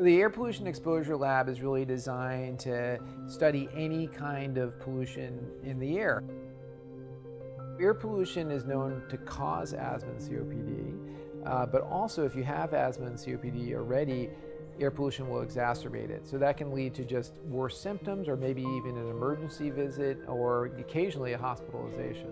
The Air Pollution Exposure Lab is really designed to study any kind of pollution in the air. Air pollution is known to cause asthma and COPD, uh, but also if you have asthma and COPD already, air pollution will exacerbate it. So that can lead to just worse symptoms or maybe even an emergency visit or occasionally a hospitalization.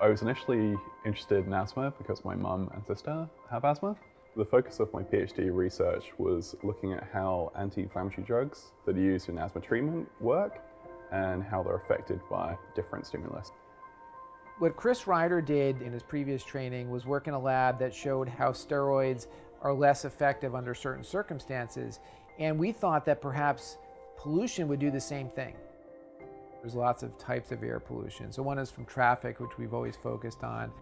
I was initially interested in asthma because my mum and sister have asthma. The focus of my PhD research was looking at how anti-inflammatory drugs that are used in asthma treatment work and how they're affected by different stimulus. What Chris Rider did in his previous training was work in a lab that showed how steroids are less effective under certain circumstances. And we thought that perhaps pollution would do the same thing. There's lots of types of air pollution. So one is from traffic, which we've always focused on.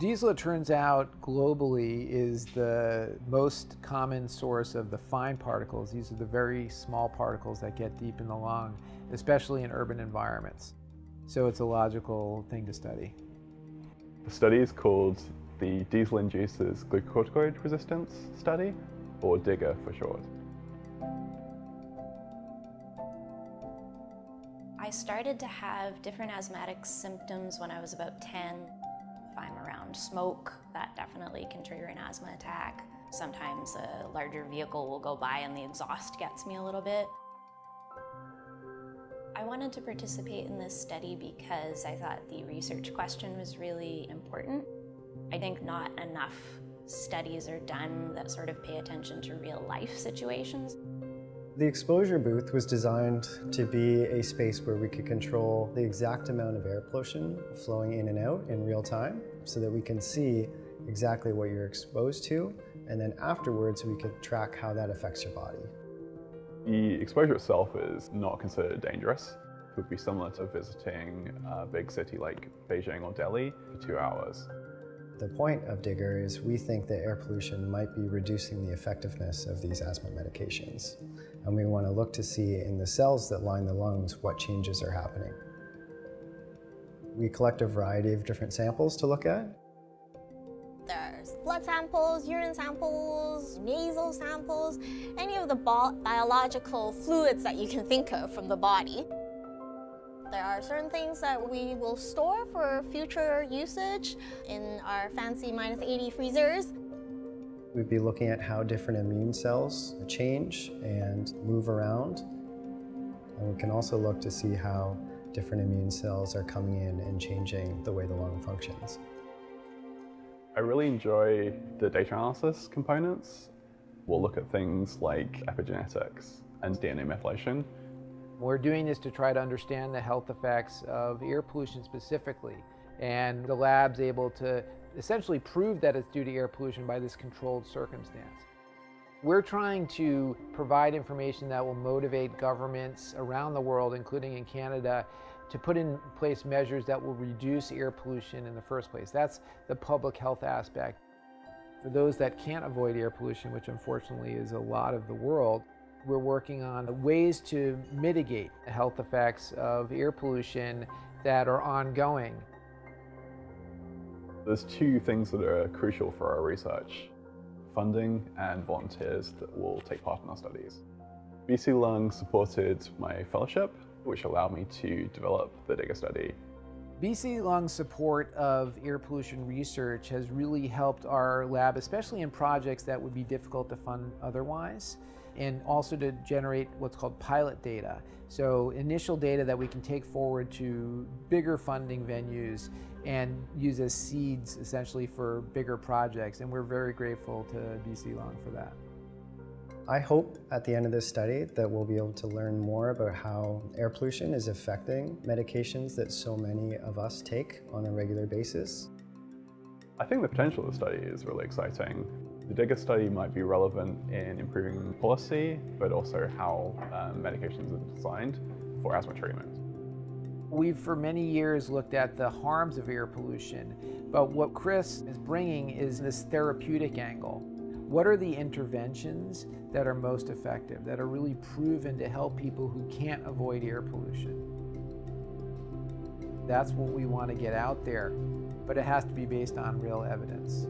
Diesel, it turns out, globally is the most common source of the fine particles. These are the very small particles that get deep in the lung, especially in urban environments. So it's a logical thing to study. The study is called the Diesel Induces Glucocorticoid Resistance Study, or DIGGR for short. I started to have different asthmatic symptoms when I was about 10. If I'm around smoke, that definitely can trigger an asthma attack. Sometimes a larger vehicle will go by and the exhaust gets me a little bit. I wanted to participate in this study because I thought the research question was really important. I think not enough studies are done that sort of pay attention to real life situations. The exposure booth was designed to be a space where we could control the exact amount of air pollution flowing in and out in real time so that we can see exactly what you're exposed to and then afterwards we could track how that affects your body. The exposure itself is not considered dangerous. It would be similar to visiting a big city like Beijing or Delhi for two hours. The point of DIGGR is we think that air pollution might be reducing the effectiveness of these asthma medications. And we want to look to see in the cells that line the lungs what changes are happening. We collect a variety of different samples to look at. Blood samples, urine samples, nasal samples, any of the biological fluids that you can think of from the body. There are certain things that we will store for future usage in our fancy minus 80 freezers. We'd be looking at how different immune cells change and move around. And we can also look to see how different immune cells are coming in and changing the way the lung functions. I really enjoy the data analysis components. We'll look at things like epigenetics and DNA methylation. We're doing this to try to understand the health effects of air pollution specifically. And the lab's able to essentially prove that it's due to air pollution by this controlled circumstance. We're trying to provide information that will motivate governments around the world, including in Canada, to put in place measures that will reduce air pollution in the first place. That's the public health aspect. For those that can't avoid air pollution, which unfortunately is a lot of the world, we're working on ways to mitigate the health effects of air pollution that are ongoing. There's two things that are crucial for our research, funding and volunteers that will take part in our studies. BC Lung supported my fellowship, which allowed me to develop the DIGGR study. BC Lung's support of air pollution research has really helped our lab, especially in projects that would be difficult to fund otherwise and also to generate what's called pilot data. So initial data that we can take forward to bigger funding venues and use as seeds essentially for bigger projects. And we're very grateful to BC Lung for that. I hope at the end of this study that we'll be able to learn more about how air pollution is affecting medications that so many of us take on a regular basis. I think the potential of the study is really exciting. The DIGGR study might be relevant in improving policy, but also how um, medications are designed for asthma treatment. We've for many years looked at the harms of air pollution, but what Chris is bringing is this therapeutic angle. What are the interventions that are most effective, that are really proven to help people who can't avoid air pollution? That's what we want to get out there, but it has to be based on real evidence.